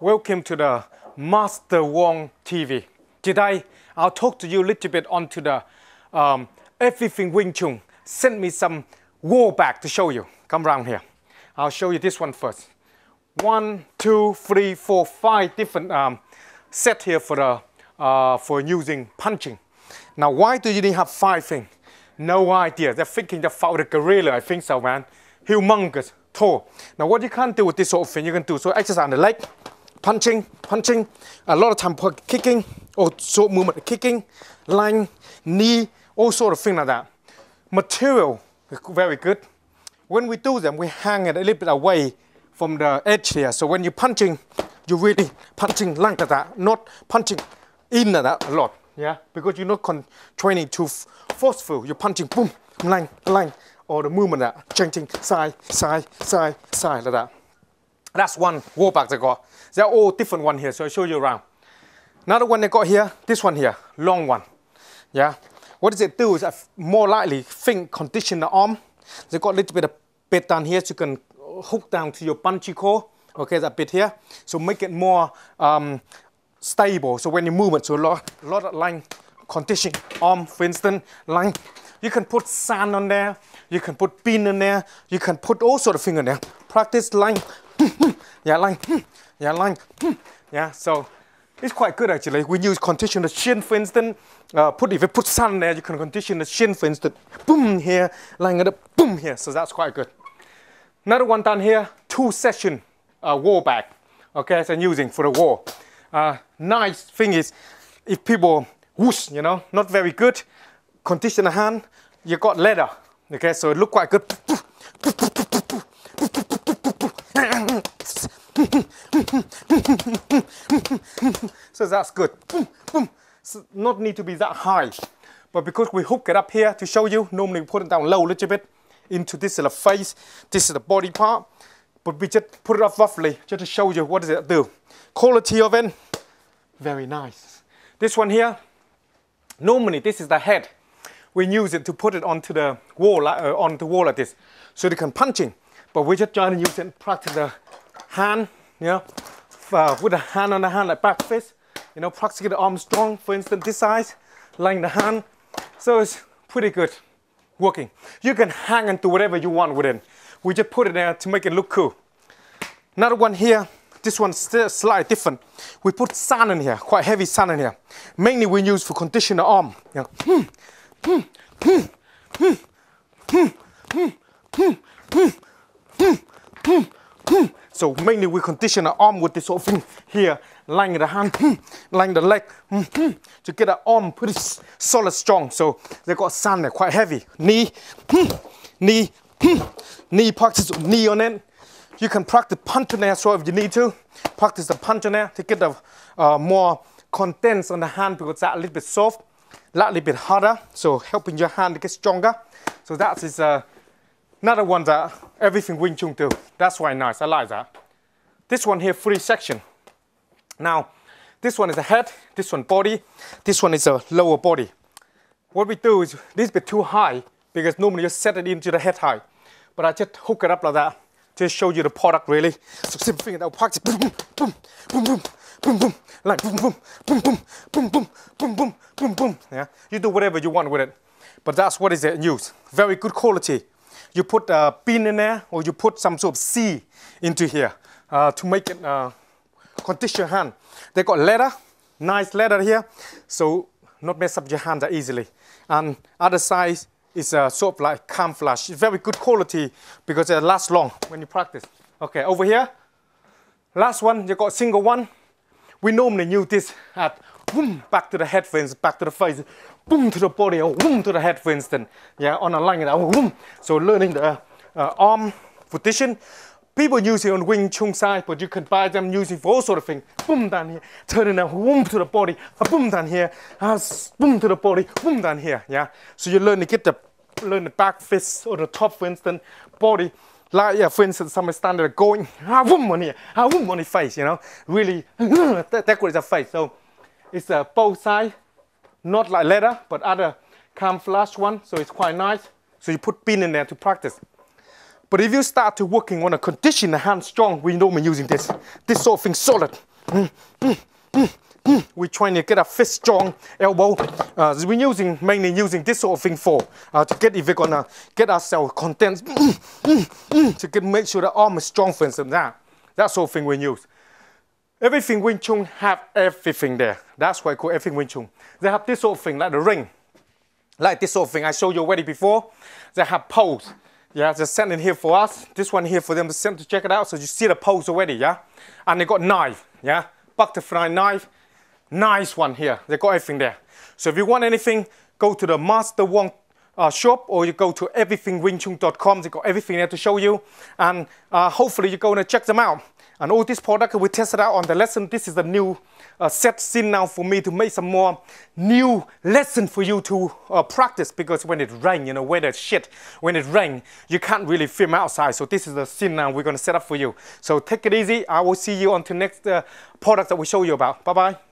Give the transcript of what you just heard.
Welcome to the Master Wong TV. Today, I'll talk to you a little bit onto the um, everything Wing Chun. Send me some wall bag to show you. Come around here. I'll show you this one first. One, two, three, four, five different um, set here for the uh, for using punching. Now, why do you need have five things? No idea. They're thinking they found a gorilla. I think so, man. Humongous, tall. Now, what you can't do with this sort of thing, you can do so exercise on the leg, punching, punching. A lot of time for kicking, or short movement, kicking, line, knee, all sort of thing like that. Material, very good. When we do them, we hang it a little bit away from the edge here. So when you're punching, you're really punching like that, not punching in like that a lot. Yeah, because you're not training too forceful. You're punching, boom, line, line, or the movement that changing side, side, side, side like that. That's one wall bag I got. They're all different one here, so I'll show you around. Another one I got here, this one here, long one. Yeah. What does it do is I more likely think condition the arm. They got a little bit of bit down here so you can hook down to your bungee core. Okay, that bit here. So make it more um, stable. So when you move it, so a lot, a lot of line conditioning arm, for instance, line. You can put sand on there. You can put pin in there. You can put all sort of things in there. Practice line. yeah, line. Yeah, line. Yeah, so it's quite good actually. We use condition the shin, for instance. Uh, put if you put sand there, you can condition the shin, for instance. Boom here, line it up. Boom here. So that's quite good. Another one down here, two session uh, wall bag. Okay, so I'm using for the wall. Uh, nice thing is, if people whoosh, you know, not very good, condition the hand, you got leather. Okay, so it look quite good. so that's good. So not need to be that high. But because we hook it up here to show you, normally we put it down low a little bit into this is the face, this is the body part. But we just put it up roughly just to show you what does it do. Quality of it, very nice. This one here, normally this is the head. We use it to put it onto the wall, uh, on the wall like this, so they can punching. But we're just trying to use it practice the hand, you know, uh, with the hand on the hand like back fist, you know, practice the arm strong, for instance, this size, laying the hand. So it's pretty good working. You can hang and do whatever you want with it. We just put it there to make it look cool. Another one here, this one's still slightly different. We put sand in here, quite heavy sand in here. Mainly we use for condition the arm. Yeah. So mainly we condition the arm with this sort of thing here, lying the hand, lying the leg, to get the arm pretty solid, strong. So they got sand there, quite heavy. Knee, knee, knee practice knee on it. You can practice punch on there as well if you need to. Practice the punch on there to get the uh, more condense on the hand because that a little bit soft, a little bit harder. So helping your hand get stronger. So that is uh, another one that everything Wing Chun do. That's why nice. I like that. This one here, free section. Now, this one is the head, this one body, this one is a lower body. What we do is this bit too high because normally you set it into the head high. But I just hook it up like that to show you the product really. So simple thing, I'll practice boom, boom, boom, boom, boom, boom, boom, like boom, boom, boom, boom, boom, boom, boom, boom, boom, boom. Yeah, you do whatever you want with it. But that's what is it used. Very good quality. You put a pin in there or you put some sort of C into here uh, to make it uh, condition hand. They got leather, nice leather here, so not mess up your hand that easily. And other side is uh, sort of like camouflage. It's very good quality because it lasts long when you practice. Okay, over here, last one, you got single one. We normally use this at boom, back to the head back to the face, boom to the body, or boom to the head for instance. Yeah, on a line, boom. So learning the uh, arm position. People use it on Wing Chun side, but you can buy them using for all sort of things. Boom down here, turning them, boom to the body, A boom down here, uh, boom to the body, boom down here. Yeah. So you learn to get the learn the back fist or the top, for instance, body. Like yeah, for instance, some standard going ah boom on here, ah boom on the face. You know, really decorate the face. So it's a uh, both side, not like leather, but other camouflage one. So it's quite nice. So you put pin in there to practice. But if you start to working on a condition the hand strong, we normally using this, this sort of thing solid. Mm, mm, mm. We're trying to get a fist strong elbow. Uh, we're using mainly using this sort of thing for uh, to get if we're gonna get ourselves mm, to get make sure the arm is strong for instance that that sort of thing we use. Everything Wing Chun have everything there. That's why I call everything Wing Chun. They have this sort of thing like the ring, like this sort of thing I showed you already before. They have poles. Yeah, they're sending here for us. This one here for them to send to check it out. So you see the poles already, yeah? And they got knife, yeah? Butterfly knife. Nice one here. They got everything there. So if you want anything, go to the Master Wong uh, shop or you go to everythingwingchun.com. They got everything there to show you. And uh, hopefully you're going to check them out. And all this product we tested out on the lesson. This is a new uh, set scene now for me to make some more new lesson for you to uh, practice because when it rain, you know, weather shit, when it rain, you can't really film outside. So this is the scene now we're going to set up for you. So take it easy. I will see you on to next uh, product that we show you about. Bye-bye.